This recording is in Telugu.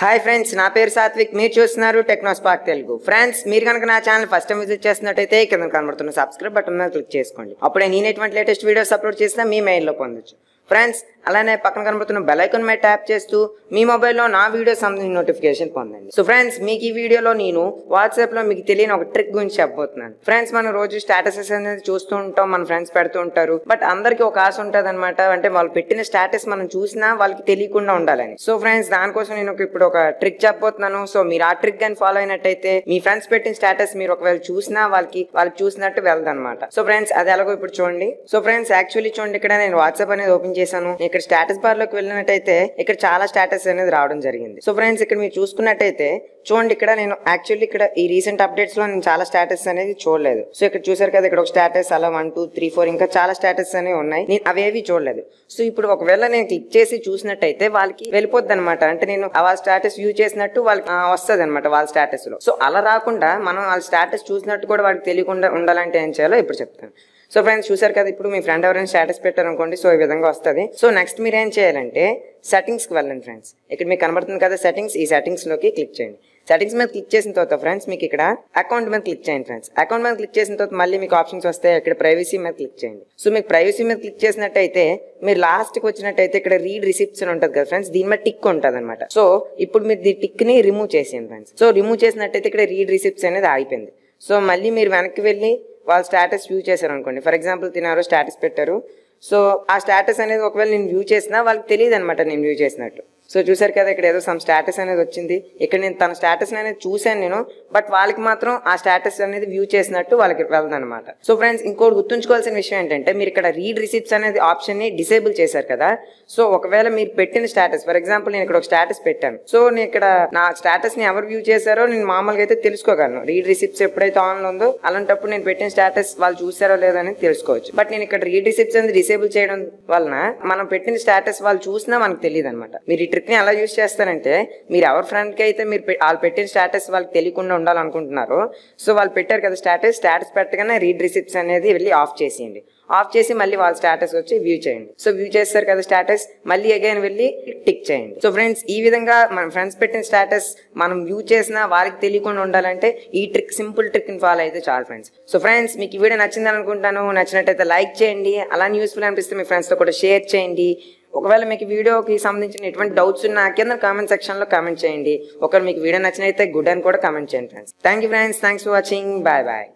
హాయ్ ఫ్రెండ్స్ నా పేరు సాత్విక్. మీరు చూస్తున్నారు టెక్నోస్పాక్ తెలుగు ఫ్రెండ్స్ మీరు కనుక నా ఛానల్ ఫస్ట్ టైం విజిట్ చేస్తున్నట్టయితే కింద కనబడుతున్న సబ్స్క్రైబ్ బటన్ మీద క్లిక్ చేసుకోండి. అప్పుడే నేను ఎటువంటి లేటెస్ట్ వీడియోస్ అప్లోడ్ చేసినా మీ మెయిల్లో పొందొచ్చు. ఫ్రెండ్స్ అలానే పక్కన కనబడుతున్న బెల్ ఐకాన్ మీద ట్యాప్ చేస్తూ మీ మొబైల్లో నా వీడియో సంబంధించిన నోటిఫికేషన్ పొందండి. సో ఫ్రెండ్స్ మీకు ఈ వీడియోలో నేను వాట్సాప్లో మీకు తెలియని ఒక ట్రిక్ గురించి చెప్పబోతున్నాను. ఫ్రెండ్స్ మనం రోజు స్టేటసెస్ అనేది చూస్తూ ఉంటాం మన ఫ్రెండ్స్ పెడుతూ ఉంటారు. బట్ అందరికీ ఒక ఆశ ఉంటుంది అనమాట అంటే వాళ్ళు పెట్టిన స్టేటస్ మనం చూసినా వాళ్ళకి తెలియకుండా ఉండాలని. సో ఫ్రెండ్స్ దానికోసం నేను ఒక- ఇప్పుడు ఒక ట్రిక్ చెప్పబోతున్నాను. సో మీరు ఆ ట్రిక్ కానీ ఫాలో అయినట్టయితే మీ ఫ్రెండ్స్ పెట్టిన స్టేటస్ మీరు ఒకవేళ చూసినా వాళ్ళకి వాళ్ళకి చూసినట్టు వెళ్దనమాట సో ఫ్రెండ్స్ అది ఎలాగో ఇప్పుడు చూడండి. సో ఫ్రెండ్స్ యాక్చువల్లీ చూడండి ఇక్కడ నేను వాట్సాప్ అనేది ఓపెన్ చేశాను. ఇక్కడ స్టేటస్ బార్లోకి వెళ్ళినట్టయితే ఇక్కడ చాలా స్టేటస్ అనేది రావడం జరిగింది. సో ఫ్రెండ్స్ ఇక్కడ మీరు చూసుకున్నట్టయితే చూడండి ఇక్కడ నేను యాక్చువల్లీ ఇక్కడ ఈ రీసెంట్ అప్డేట్స్లో నేను చాలా స్టేటస్ అనేది చూడలేదు. సో ఇక్కడ చూసారు కదా ఇక్కడ ఒక స్టేటస్ అలా వన్ టూ త్రీ ఫోర్ ఇంకా చాలా స్టేటస్ అనేవి ఉన్నాయి. నేను అవేవి చూడలేదు. సో ఇప్పుడు ఒకవేళ నేను క్లిక్ చేసి చూసినట్టయితే వాళ్ళకి వెళ్ళిపోద్ది అనమాట అంటే నేను వాళ్ళ స్టేటస్ వ్యూ చేసినట్టు వాళ్ళకి వస్తుంది అనమాట వాళ్ళ స్టేటస్లో. సో అలా రాకుండా మనం వాళ్ళ స్టేటస్ చూసినట్టు కూడా వాళ్ళకి తెలియకుండా ఉండాలంటే ఏం చేయాలో ఇప్పుడు చెప్తాను. సో ఫ్రెండ్స్ చూసారు కదా ఇప్పుడు మీ ఫ్రెండ్ ఎవరైనా స్టేటస్ పెట్టారు అనుకోండి సో ఈ విధంగా వస్తుంది. సో నెక్స్ట్ మీరు ఏం చేయాలంటే సెట్టింగ్స్కి వెళ్ళండి ఫ్రెండ్స్ ఇక్కడ మీకు కనబడుతుంది కదా సెట్టింగ్స్ ఈ సెట్టింగ్స్లోకి క్లిక్ చేయండి. సెట్టింగ్స్ మీద క్లిక్ చేసిన తర్వాత ఫ్రెండ్స్ మీకు ఇక్కడ అకౌంట్ మీద క్లిక్ చేయండి ఫ్రెండ్స్ అకౌంట్ మీద క్లిక్ చేసిన తర్వాత మళ్ళీ మీకు ఆప్షన్స్ వస్తాయి. ఇక్కడ ప్రైవసీ మీద క్లిక్ చేయండి. సో మీకు ప్రైవసీ మీద క్లిక్ చేసినట్టయితే మీరు లాస్ట్కి వచ్చినట్టయితే ఇక్కడ రీడ్ రిసిప్ట్స్ అని ఉంటుంది కదా ఫ్రెండ్స్ దీని మీద టిక్ ఉంటుంది అనమాట సో ఇప్పుడు మీరు ఈ టిక్ని రిమూవ్ చేసేయండి ఫ్రెండ్స్ సో రిమూవ్ చేసినట్టయితే ఇక్కడ రీడ్ రిసిప్ట్స్ అనేది ఆగిపోయింది. సో మళ్ళీ మీరు వెనక్కి వెళ్ళి వాళ్ళ స్టేటస్ వ్యూ చేశారు అనుకోండి. ఫర్ ఎగ్జాంపుల్ తినారో స్టేటస్ పెట్టారు. సో ఆ స్టేటస్ అనేది ఒకవేళ నేను వ్యూ చేసినా వాళ్ళకి తెలియదు అనమాట నేను వ్యూ చేసినట్టు. సో చూసారు కదా ఇక్కడ ఏదో సమ్ స్టేటస్ అనేది వచ్చింది. ఇక్కడ నేను తన స్టేటస్ అనేది చూశాను నేను బట్ వాళ్ళకి మాత్రం ఆ స్టేటస్ అనేది వ్యూ చేసినట్టు వాళ్ళకి వెళ్దనమాట సో ఫ్రెండ్స్ ఇంకోటి గుర్తుంచుకోవాల్సిన విషయం ఏంటంటే మీరు ఇక్కడ రీడ్ రిసిప్ట్స్ అనేది ఆప్షన్ని డిసేబుల్ చేశారు కదా. సో ఒకవేళ మీరు పెట్టిన స్టేటస్ ఫర్ ఎగ్జాంపుల్ నేను ఇక్కడ ఒక స్టేటస్ పెట్టాను. సో నేను ఇక్కడ నా స్టేటస్ని ఎవరు వ్యూ చేశారో నేను మామూలుగా అయితే తెలుసుకోగలను. రీడ్ రిసిప్ట్స్ ఎప్పుడైతే ఆన్లో ఉందో అలాంటప్పుడు నేను పెట్టిన స్టేటస్ వాళ్ళు చూసారో లేదో అనేది తెలుసుకోవచ్చు. బట్ నేను ఇక్కడ రీడ్ రిసిప్ట్స్ అనేది డిసేబుల్ చేయడం వలన మనం పెట్టిన స్టేటస్ వాళ్ళు చూసినా మనకు తెలియదు అనమాట మీరు ట్రిక్ని ఎలా యూస్ చేస్తారంటే మీరు ఎవరి ఫ్రెండ్కి అయితే మీరు పె- వాళ్ళు పెట్టిన స్టేటస్ వాళ్ళకి తెలియకుండా ఉండాలనుకుంటున్నారు సో వాళ్ళు పెట్టారు కదా స్టేటస్ స్టేటస్ పెట్టగానే రీడ్ రిసిప్ట్స్ అనేది వెళ్ళి ఆఫ్ చేసేయండి. ఆఫ్ చేసి మళ్ళీ వాళ్ళ స్టేటస్ వచ్చి వ్యూ చేయండి. సో వ్యూ చేస్తారు కదా స్టేటస్ మళ్ళీ అగైన్ వెళ్ళి టిక్ చేయండి. సో ఫ్రెండ్స్ ఈ విధంగా మన ఫ్రెండ్స్ పెట్టిన స్టేటస్ మనం వ్యూ చేసినా వాళ్ళకి తెలియకుండా ఉండాలంటే ఈ ట్రిక్ సింపుల్ ట్రిక్ని ఫాలో అయితే చాలు ఫ్రెండ్స్ సో ఫ్రెండ్స్ మీకు ఈ వీడియో నచ్చిందని అనుకుంటాను నచ్చినట్టయితే లైక్ చేయండి. అలా యూస్ఫుల్ అనిపిస్తే మీ ఫ్రెండ్స్తో కూడా షేర్ చేయండి. ఒకవేళ మీకు వీడియోకి సంబంధించిన ఎటువంటి డౌట్స్ ఉన్నా కింద కామెంట్ సెక్షన్లో కామెంట్ చేయండి. ఒకవేళ మీకు వీడియో నచ్చినైతే గుడ్ అని కూడా కామెంట్ చేయండి friends thank you friends thanks for watching bye bye